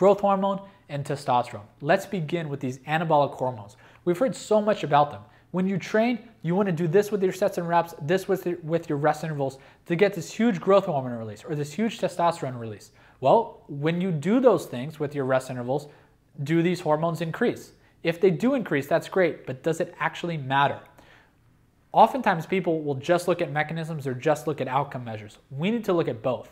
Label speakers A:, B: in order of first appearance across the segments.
A: growth hormone and testosterone. Let's begin with these anabolic hormones. We've heard so much about them. When you train, you want to do this with your sets and reps, this with, the, with your rest intervals to get this huge growth hormone release or this huge testosterone release. Well, when you do those things with your rest intervals, do these hormones increase? If they do increase, that's great, but does it actually matter? Oftentimes, people will just look at mechanisms or just look at outcome measures. We need to look at both.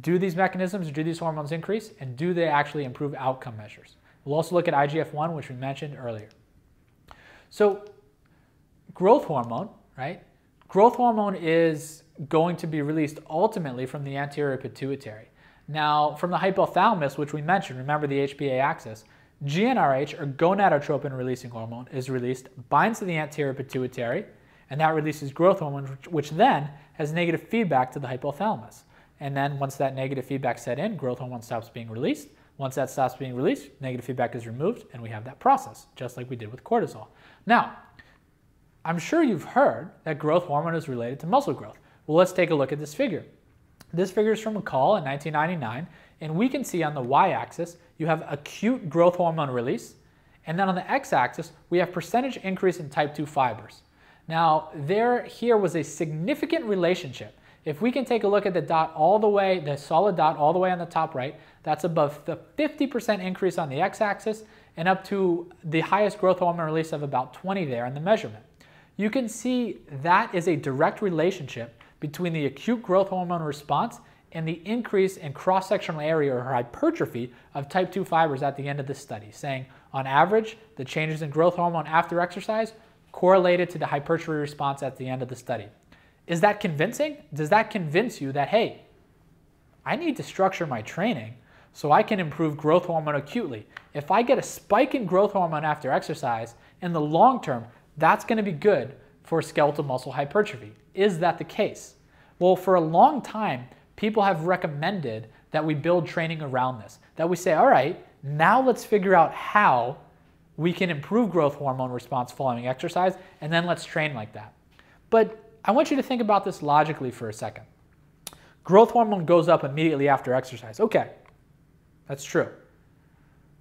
A: Do these mechanisms, do these hormones increase, and do they actually improve outcome measures? We'll also look at IGF 1, which we mentioned earlier. So, growth hormone, right? Growth hormone is going to be released ultimately from the anterior pituitary. Now, from the hypothalamus, which we mentioned, remember the HPA axis, GnRH, or gonadotropin releasing hormone, is released, binds to the anterior pituitary, and that releases growth hormone, which then has negative feedback to the hypothalamus. And then once that negative feedback set in, growth hormone stops being released. Once that stops being released, negative feedback is removed, and we have that process, just like we did with cortisol. Now, I'm sure you've heard that growth hormone is related to muscle growth. Well, let's take a look at this figure. This figure is from McCall in 1999, and we can see on the y-axis you have acute growth hormone release, and then on the x-axis we have percentage increase in type 2 fibers. Now, there here was a significant relationship. If we can take a look at the dot all the way, the solid dot all the way on the top right, that's above the 50% increase on the x-axis and up to the highest growth hormone release of about 20 there in the measurement. You can see that is a direct relationship between the acute growth hormone response and the increase in cross-sectional area or hypertrophy of type 2 fibers at the end of the study, saying on average, the changes in growth hormone after exercise correlated to the hypertrophy response at the end of the study. Is that convincing? Does that convince you that, hey, I need to structure my training so I can improve growth hormone acutely? If I get a spike in growth hormone after exercise, in the long term, that's going to be good for skeletal muscle hypertrophy. Is that the case? Well, for a long time, people have recommended that we build training around this. That we say, all right, now let's figure out how we can improve growth hormone response following exercise, and then let's train like that. But I want you to think about this logically for a second. Growth hormone goes up immediately after exercise. Okay, that's true.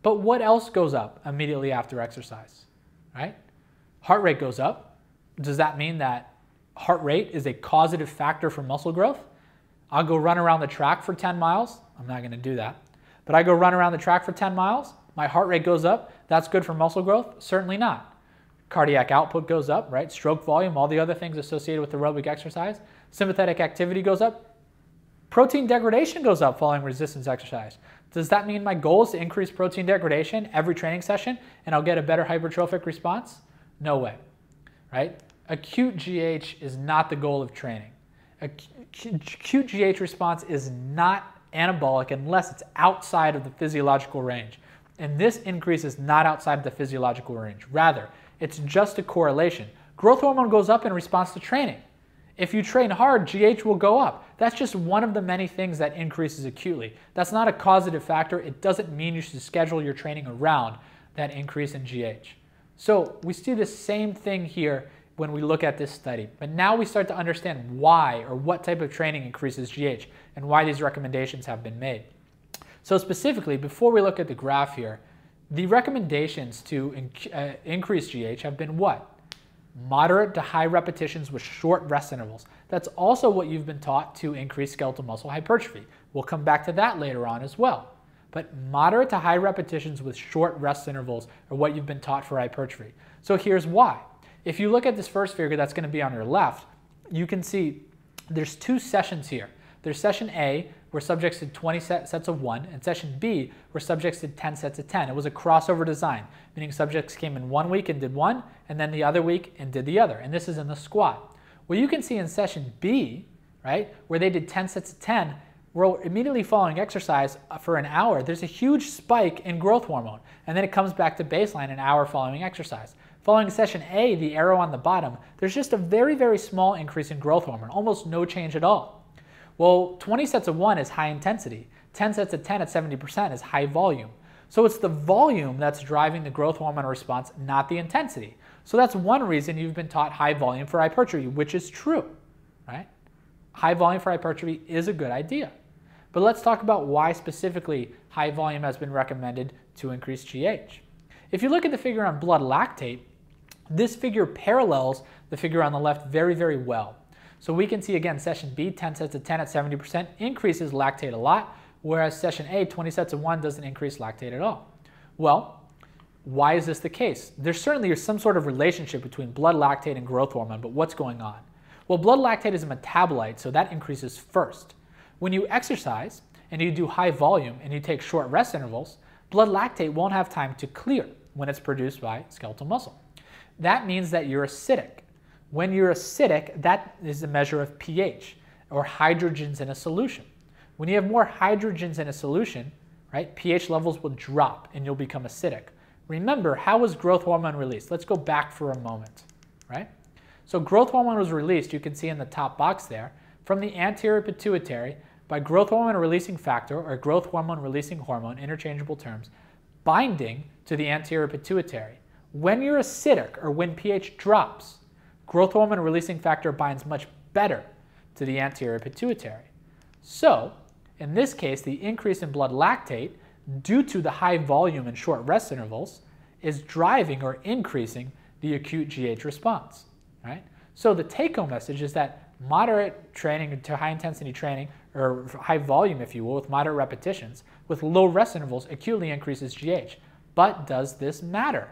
A: But what else goes up immediately after exercise, right? Heart rate goes up. Does that mean that heart rate is a causative factor for muscle growth. I'll go run around the track for 10 miles. I'm not going to do that. But I go run around the track for 10 miles. My heart rate goes up. That's good for muscle growth? Certainly not. Cardiac output goes up, right? Stroke volume, all the other things associated with aerobic exercise. Sympathetic activity goes up. Protein degradation goes up following resistance exercise. Does that mean my goal is to increase protein degradation every training session and I'll get a better hypertrophic response? No way, right? acute GH is not the goal of training. Acute GH response is not anabolic unless it's outside of the physiological range. And this increase is not outside the physiological range. Rather, it's just a correlation. Growth hormone goes up in response to training. If you train hard, GH will go up. That's just one of the many things that increases acutely. That's not a causative factor. It doesn't mean you should schedule your training around that increase in GH. So we see the same thing here when we look at this study. But now we start to understand why or what type of training increases GH and why these recommendations have been made. So specifically, before we look at the graph here, the recommendations to in, uh, increase GH have been what? Moderate to high repetitions with short rest intervals. That's also what you've been taught to increase skeletal muscle hypertrophy. We'll come back to that later on as well. But moderate to high repetitions with short rest intervals are what you've been taught for hypertrophy. So here's why. If you look at this first figure that's going to be on your left, you can see there's two sessions here. There's session A, where subjects did 20 set, sets of one, and session B, where subjects did 10 sets of 10. It was a crossover design, meaning subjects came in one week and did one, and then the other week and did the other. And this is in the squat. Well, you can see in session B, right, where they did 10 sets of 10, well, immediately following exercise uh, for an hour, there's a huge spike in growth hormone, and then it comes back to baseline an hour following exercise. Following session A, the arrow on the bottom, there's just a very, very small increase in growth hormone, almost no change at all. Well, 20 sets of 1 is high intensity. 10 sets of 10 at 70% is high volume. So it's the volume that's driving the growth hormone response, not the intensity. So that's one reason you've been taught high volume for hypertrophy, which is true, right? High volume for hypertrophy is a good idea. But let's talk about why specifically high volume has been recommended to increase GH. If you look at the figure on blood lactate, this figure parallels the figure on the left very, very well. So we can see again, session B, 10 sets of 10 at 70% increases lactate a lot, whereas session A, 20 sets of 1 doesn't increase lactate at all. Well, why is this the case? There certainly is some sort of relationship between blood lactate and growth hormone, but what's going on? Well, blood lactate is a metabolite, so that increases first. When you exercise and you do high volume and you take short rest intervals, blood lactate won't have time to clear when it's produced by skeletal muscle. That means that you're acidic. When you're acidic, that is a measure of pH or hydrogens in a solution. When you have more hydrogens in a solution, right, pH levels will drop and you'll become acidic. Remember, how was growth hormone released? Let's go back for a moment, right? So growth hormone was released, you can see in the top box there, from the anterior pituitary by growth hormone releasing factor or growth hormone releasing hormone, interchangeable terms, binding to the anterior pituitary. When you're acidic or when pH drops, growth hormone releasing factor binds much better to the anterior pituitary. So, in this case, the increase in blood lactate due to the high volume and short rest intervals is driving or increasing the acute GH response, right? So the take-home message is that moderate training to high intensity training, or high volume, if you will, with moderate repetitions, with low rest intervals acutely increases GH. But does this matter?